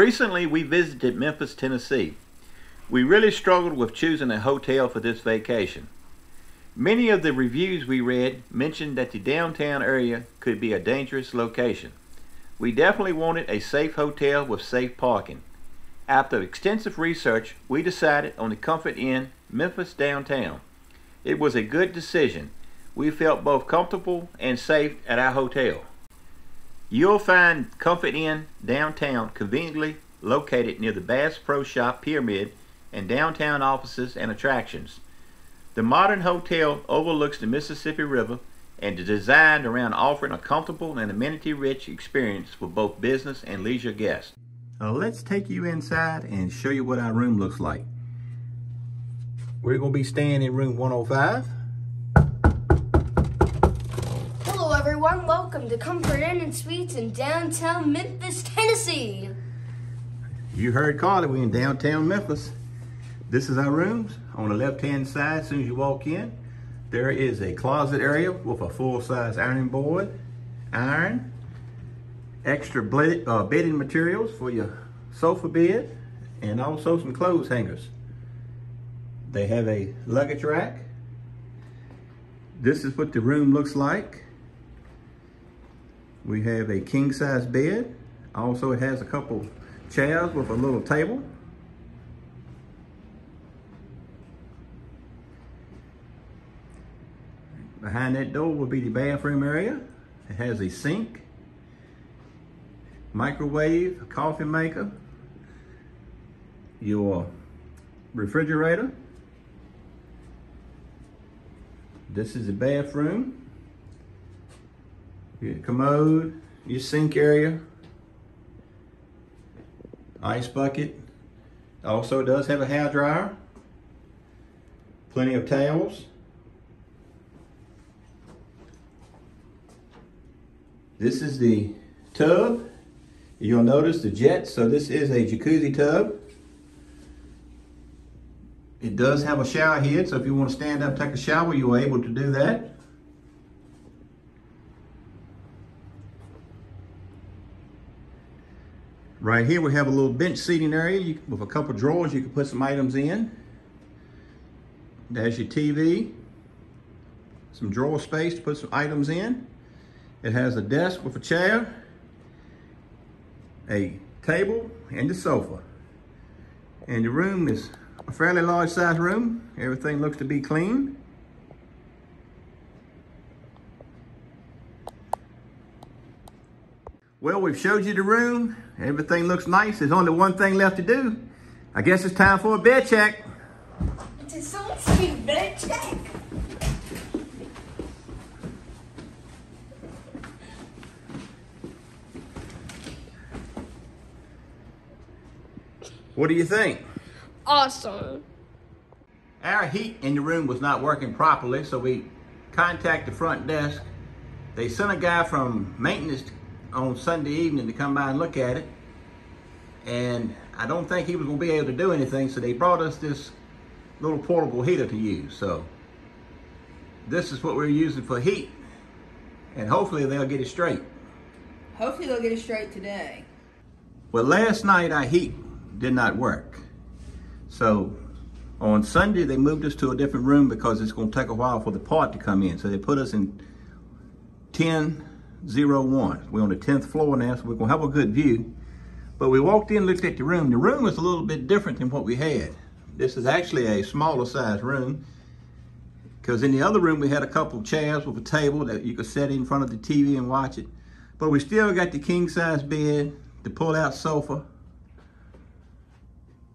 Recently, we visited Memphis, Tennessee. We really struggled with choosing a hotel for this vacation. Many of the reviews we read mentioned that the downtown area could be a dangerous location. We definitely wanted a safe hotel with safe parking. After extensive research, we decided on the Comfort Inn, Memphis downtown. It was a good decision. We felt both comfortable and safe at our hotel. You'll find Comfort Inn downtown conveniently located near the Bass Pro Shop Pyramid and downtown offices and attractions. The modern hotel overlooks the Mississippi River and is designed around offering a comfortable and amenity-rich experience for both business and leisure guests. Now let's take you inside and show you what our room looks like. We're going to be staying in room 105. Everyone. Welcome to Comfort Inn and Suites in downtown Memphis, Tennessee. You heard Carly, we're in downtown Memphis. This is our rooms. On the left-hand side, as soon as you walk in, there is a closet area with a full-size ironing board, iron, extra bled, uh, bedding materials for your sofa bed, and also some clothes hangers. They have a luggage rack. This is what the room looks like. We have a king size bed. Also, it has a couple chairs with a little table. Behind that door will be the bathroom area. It has a sink, microwave, coffee maker, your refrigerator. This is the bathroom. Commode, your sink area, ice bucket. Also does have a hair dryer, plenty of towels. This is the tub. You'll notice the jet, so this is a jacuzzi tub. It does have a shower head, so if you want to stand up take a shower, you are able to do that. Right here we have a little bench seating area you, with a couple drawers you can put some items in. There's your TV, some drawer space to put some items in. It has a desk with a chair, a table, and a sofa. And the room is a fairly large size room. Everything looks to be clean. Well, we've showed you the room. Everything looks nice. There's only one thing left to do. I guess it's time for a bed check. It's a so sweet bed check. What do you think? Awesome. Our heat in the room was not working properly, so we contacted the front desk. They sent a guy from maintenance on Sunday evening to come by and look at it. And I don't think he was gonna be able to do anything, so they brought us this little portable heater to use. So this is what we're using for heat. And hopefully they'll get it straight. Hopefully they'll get it straight today. Well, last night our heat did not work. So on Sunday, they moved us to a different room because it's going to take a while for the part to come in. So they put us in 1001. We're on the 10th floor now, so we're to have a good view. But we walked in, looked at the room. The room was a little bit different than what we had. This is actually a smaller size room because in the other room we had a couple of chairs with a table that you could sit in front of the TV and watch it. But we still got the king size bed, the pull out sofa,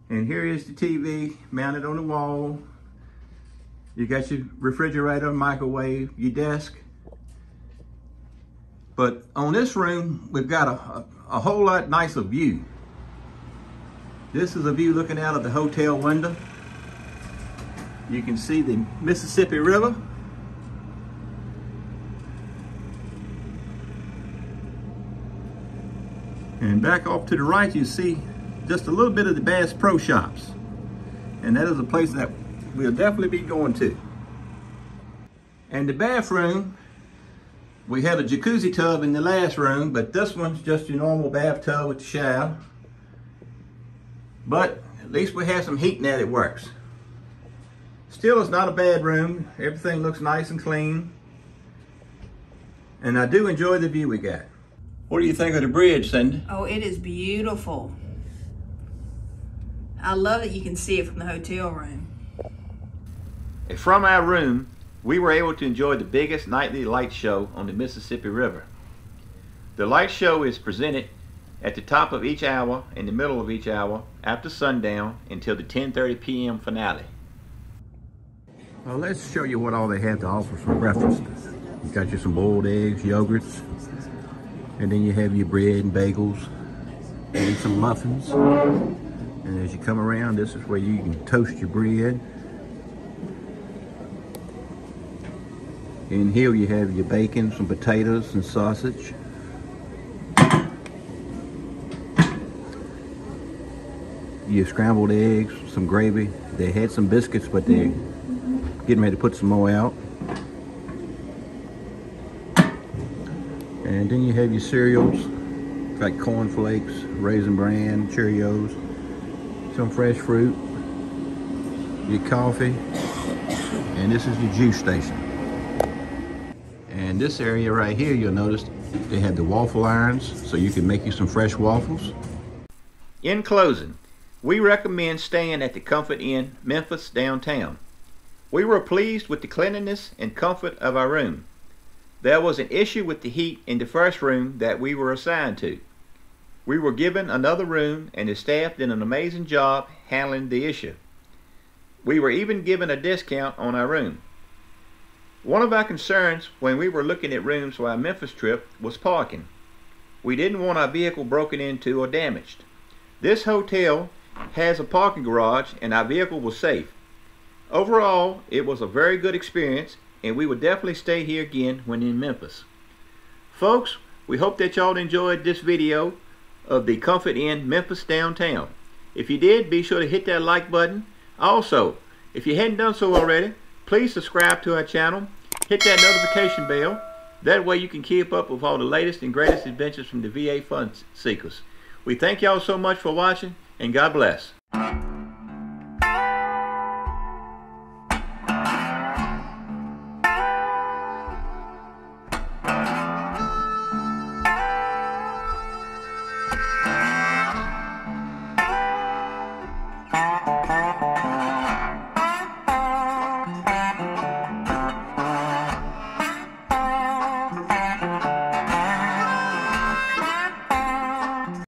and here is the TV mounted on the wall. You got your refrigerator, microwave, your desk. But on this room, we've got a, a, whole lot nicer view. This is a view looking out of the hotel window. You can see the Mississippi River. And back off to the right, you see just a little bit of the Bass Pro Shops. And that is a place that we'll definitely be going to. And the bathroom, we have a jacuzzi tub in the last room, but this one's just your normal bathtub with the shower. But at least we have some heat now that it works. Still, it's not a bad room. Everything looks nice and clean. And I do enjoy the view we got. What do you think of the bridge, Cindy? Oh, it is beautiful. I love that you can see it from the hotel room. And from our room, we were able to enjoy the biggest nightly light show on the Mississippi River. The light show is presented at the top of each hour, in the middle of each hour, after sundown until the 10.30 p.m. finale. Well, let's show you what all they have to offer for breakfast. You got you some boiled eggs, yogurts, and then you have your bread and bagels, and some muffins. And as you come around, this is where you can toast your bread. In here you have your bacon, some potatoes, and sausage. Your scrambled eggs, some gravy. They had some biscuits, but they're getting ready to put some more out. And then you have your cereals, like corn flakes, raisin bran, Cheerios, some fresh fruit, your coffee, and this is your juice station. And this area right here, you'll notice they have the waffle irons, so you can make you some fresh waffles. In closing, we recommend staying at the Comfort Inn, Memphis downtown. We were pleased with the cleanliness and comfort of our room. There was an issue with the heat in the first room that we were assigned to. We were given another room and the staff did an amazing job handling the issue. We were even given a discount on our room. One of our concerns when we were looking at rooms for our Memphis trip was parking. We didn't want our vehicle broken into or damaged. This hotel has a parking garage and our vehicle was safe. Overall, it was a very good experience and we would definitely stay here again when in Memphis. Folks, we hope that y'all enjoyed this video of the Comfort Inn Memphis downtown. If you did, be sure to hit that like button. Also, if you hadn't done so already, please subscribe to our channel. Hit that notification bell. That way you can keep up with all the latest and greatest adventures from the VA Fun Seekers. We thank y'all so much for watching, and God bless.